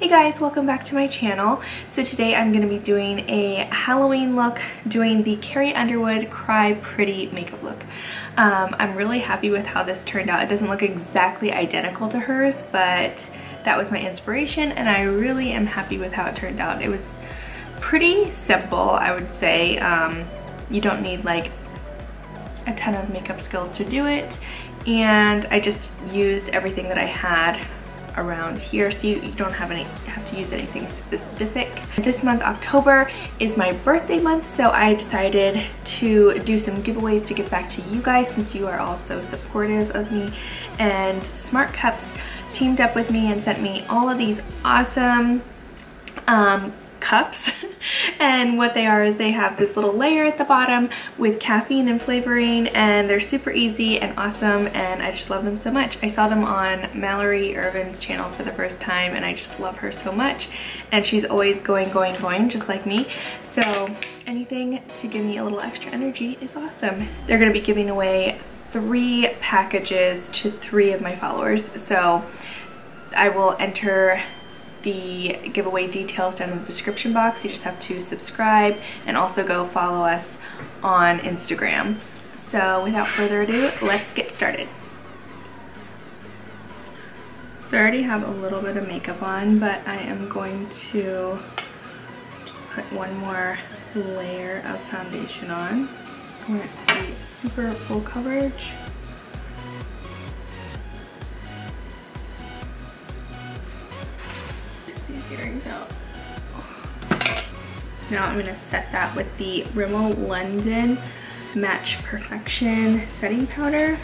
Hey guys, welcome back to my channel. So today I'm going to be doing a Halloween look, doing the Carrie Underwood Cry Pretty makeup look. Um, I'm really happy with how this turned out. It doesn't look exactly identical to hers, but that was my inspiration and I really am happy with how it turned out. It was pretty simple, I would say. Um, you don't need like a ton of makeup skills to do it and I just used everything that I had around here so you, you don't have any have to use anything specific. This month October is my birthday month so I decided to do some giveaways to give back to you guys since you are all so supportive of me and Smart Cups teamed up with me and sent me all of these awesome um, cups and what they are is they have this little layer at the bottom with caffeine and flavoring and they're super easy and awesome and I just love them so much. I saw them on Mallory Ervin's channel for the first time and I just love her so much and she's always going going going just like me so anything to give me a little extra energy is awesome. They're going to be giving away three packages to three of my followers so I will enter the giveaway details down in the description box. You just have to subscribe and also go follow us on Instagram. So without further ado, let's get started. So I already have a little bit of makeup on, but I am going to just put one more layer of foundation on. I want it to be super full coverage. Now I'm to set that with the Rimmel London Match Perfection Setting Powder.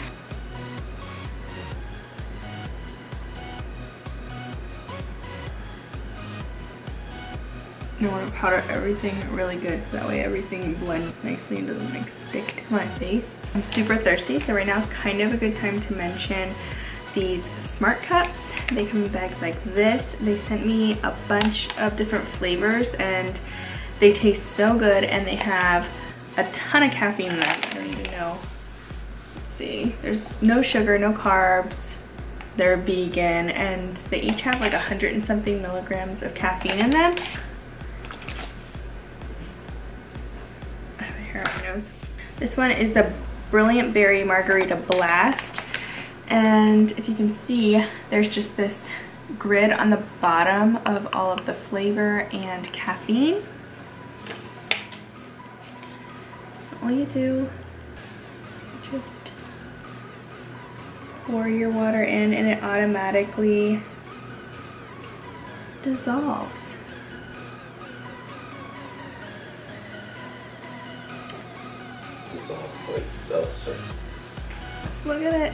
I want to powder everything really good so that way everything blends nicely and doesn't like stick to my face. I'm super thirsty so right now is kind of a good time to mention these Smart Cups. They come in bags like this. They sent me a bunch of different flavors and they taste so good and they have a ton of caffeine in them. I don't even know. Let's see. There's no sugar, no carbs. They're vegan and they each have like a hundred and something milligrams of caffeine in them. I have a hair on my nose. This one is the Brilliant Berry Margarita Blast. And if you can see, there's just this grid on the bottom of all of the flavor and caffeine. All you do, just pour your water in and it automatically dissolves. Dissolves like seltzer. Look at it.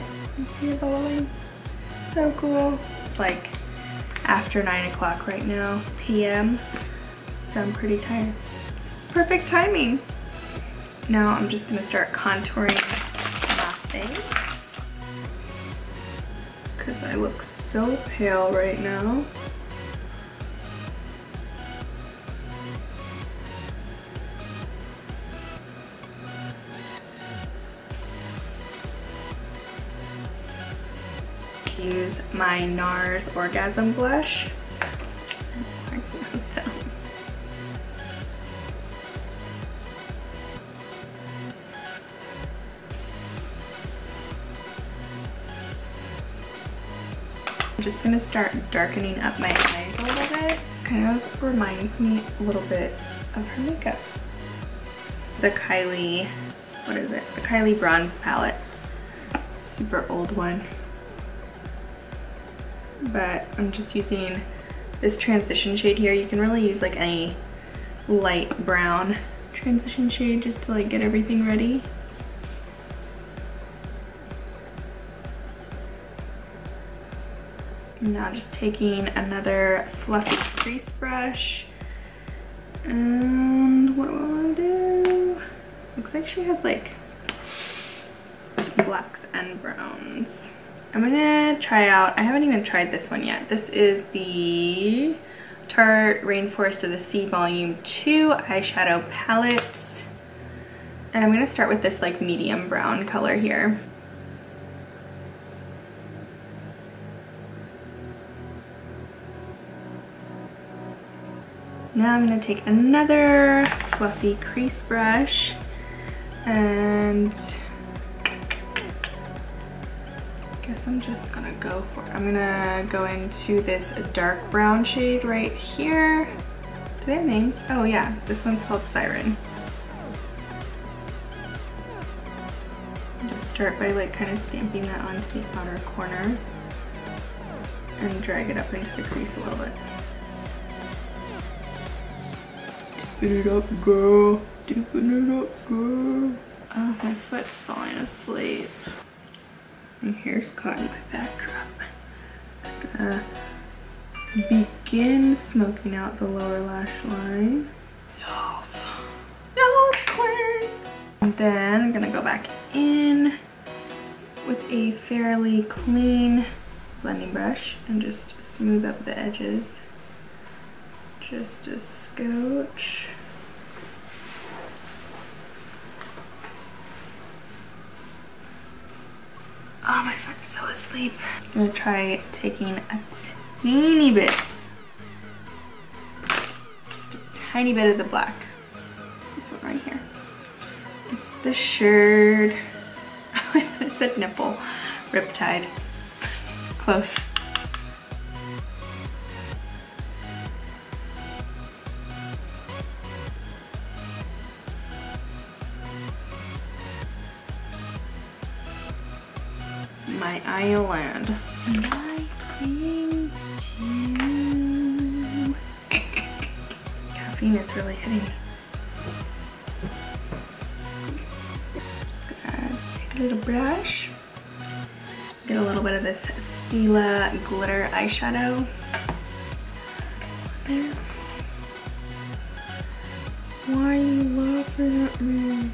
See it ballowing? So cool. It's like after 9 o'clock right now, p.m. So I'm pretty tired. It's perfect timing. Now I'm just going to start contouring my face. Because I look so pale right now. use my NARS Orgasm Blush. Just gonna start darkening up my eyes a little bit. This kind of reminds me a little bit of her makeup. The Kylie, what is it? The Kylie Bronze Palette. Super old one but I'm just using this transition shade here. You can really use like any light brown transition shade just to like get everything ready. Now just taking another fluffy crease brush. And what do I do? Looks like she has like blacks and browns. I'm gonna try out, I haven't even tried this one yet. This is the Tarte Rainforest of the Sea Volume 2 eyeshadow palette. And I'm gonna start with this like medium brown color here. Now I'm gonna take another fluffy crease brush and I guess I'm just gonna go for, it. I'm gonna go into this dark brown shade right here. Do they have names? Oh yeah, this one's called Siren. Just start by like kind of stamping that onto the outer corner and drag it up into the crease a little bit. Deepen it up, girl. Deepen it up, girl. Oh, my foot's falling asleep. My hair's caught in my backdrop. Just gonna begin smoking out the lower lash line. Yes, queen. And then I'm gonna go back in with a fairly clean blending brush and just smooth up the edges. Just a scotch. Oh, my foot's so asleep. I'm gonna try taking a teeny bit, just a tiny bit of the black. This one right here. It's the shirt. Oh, it said nipple. Riptide. Close. Island. Caffeine is really hitting me. Just gonna take a little brush, get a little bit of this Stila glitter eyeshadow. Why are you laughing at me?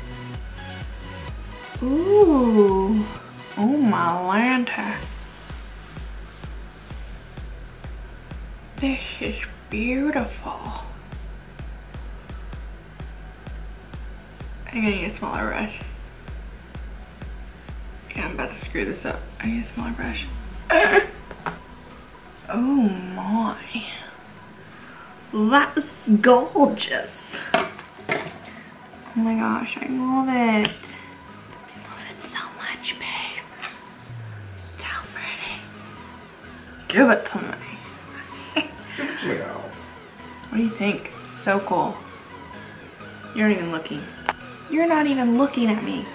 Ooh. Oh my lanta. This is beautiful. I'm gonna need a smaller brush. Yeah, I'm about to screw this up. I need a smaller brush. oh my. That's gorgeous. Oh my gosh, I love it. I love it so much, babe. So pretty. Give it to me. What do you think? So cool. You're not even looking. You're not even looking at me.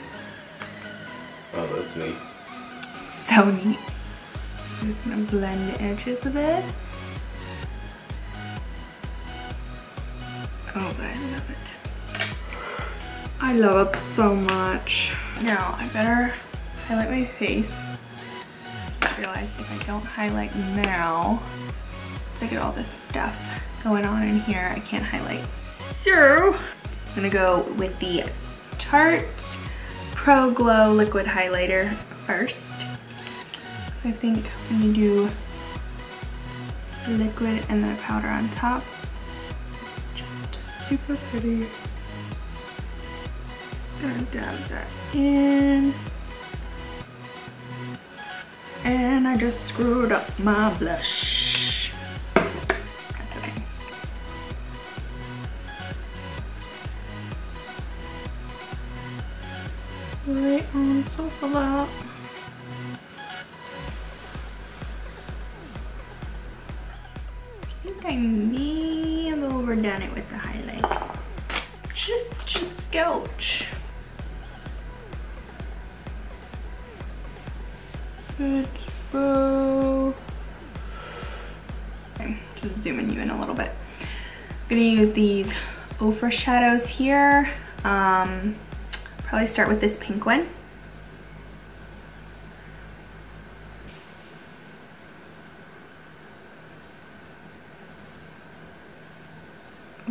Oh, that's neat. So neat. I'm just gonna blend the edges a bit. Oh, but I love it. I love it so much. Now, I better highlight my face. Realized if I don't highlight now, look at all this stuff going on in here, I can't highlight. So, I'm gonna go with the Tarte Pro Glow Liquid Highlighter first. So I think gonna do liquid and then a powder on top, it's just super pretty. Gonna dab that in. I just screwed up my blush. That's okay. Right on of that. I think I may have overdone it with the highlight. Just, just scotch. Let's just zooming you in a little bit. I'm gonna use these Ofra shadows here. Um, probably start with this pink one.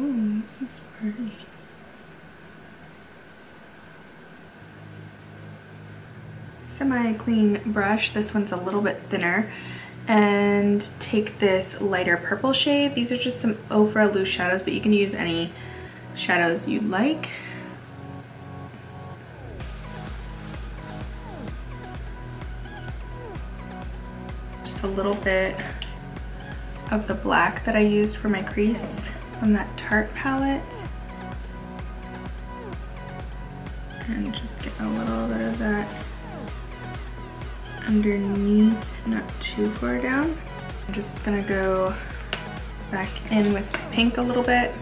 Oh, this is pretty. Semi-clean brush. This one's a little bit thinner. And take this lighter purple shade. These are just some Ofra loose shadows, but you can use any shadows you like. Just a little bit of the black that I used for my crease from that Tarte palette. And just get a little bit of that underneath, not too far down. I'm just gonna go back in with pink a little bit.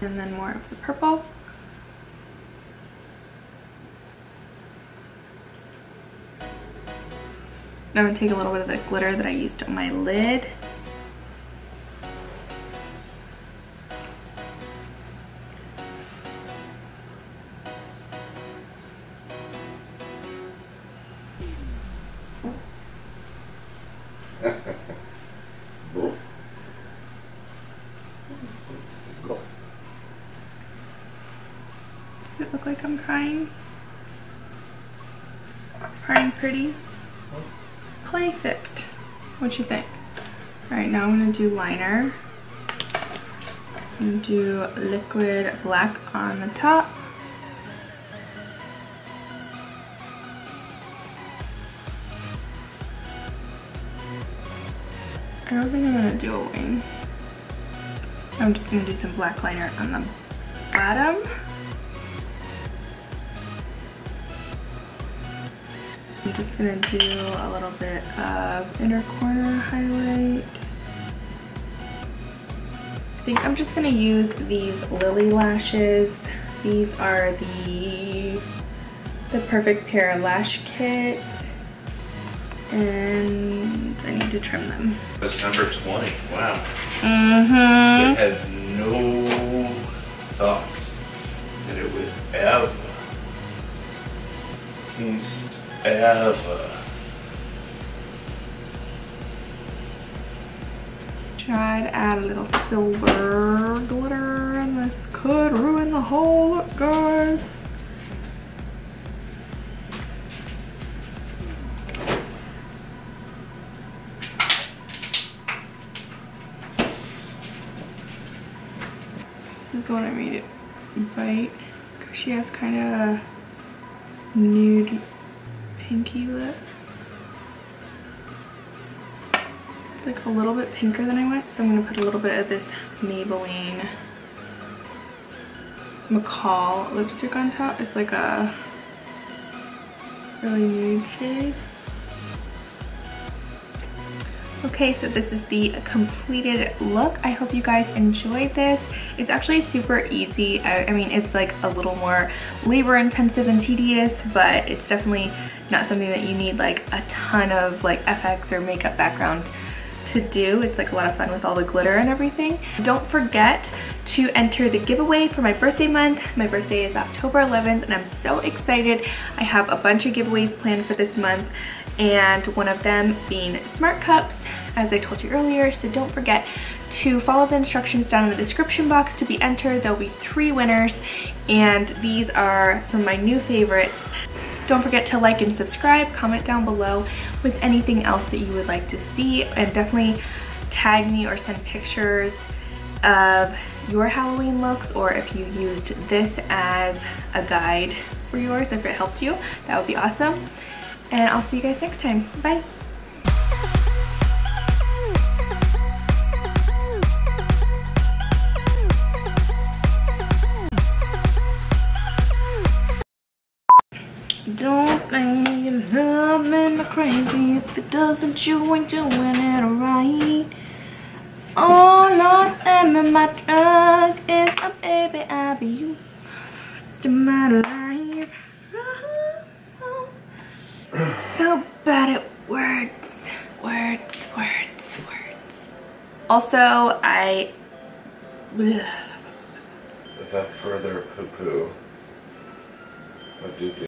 And then more of the purple. I'm gonna take a little bit of the glitter that I used on my lid. Does it look like I'm crying? Crying pretty? Perfect. What you think? All right, now I'm gonna do liner. I'm gonna do liquid black on the top. I don't think I'm gonna do a wing. I'm just gonna do some black liner on the bottom. I'm just gonna do a little bit of inner corner highlight. I think I'm just gonna use these Lilly lashes. These are the, the Perfect Pair Lash Kit. And need to trim them. December 20. Wow. Mm-hmm. I had no thoughts that it would ever, ever. Try to add a little silver glitter and this could ruin the whole look, guys. One I made it bite. Cause she has kind of a nude pinky lip. It's like a little bit pinker than I went, so I'm gonna put a little bit of this Maybelline McCall lipstick on top. It's like a really nude shade. Okay, so this is the completed look. I hope you guys enjoyed this. It's actually super easy. I, I, mean, it's like a little more labor intensive and tedious, but it's definitely not something that you need like a ton of like FX or makeup background to do. It's like a lot of fun with all the glitter and everything. Don't forget to enter the giveaway for my birthday month. My birthday is October 11th and I'm so excited. I have a bunch of giveaways planned for this month and one of them being smart cups as I told you earlier. So don't forget to follow the instructions down in the description box to be entered. There'll be three winners and these are some of my new favorites. Don't forget to like and subscribe. Comment down below with anything else that you would like to see and definitely tag me or send pictures of your Halloween looks or if you used this as a guide for yours if it helped you that would be awesome and I'll see you guys next time. Bye. Don't think you love me crazy if it doesn't you ain't doing it right. Oh Lord, send me my drug is a baby I be used to my life. So bad at words, words, words, words. Also, I. Without further poo poo, what do you do?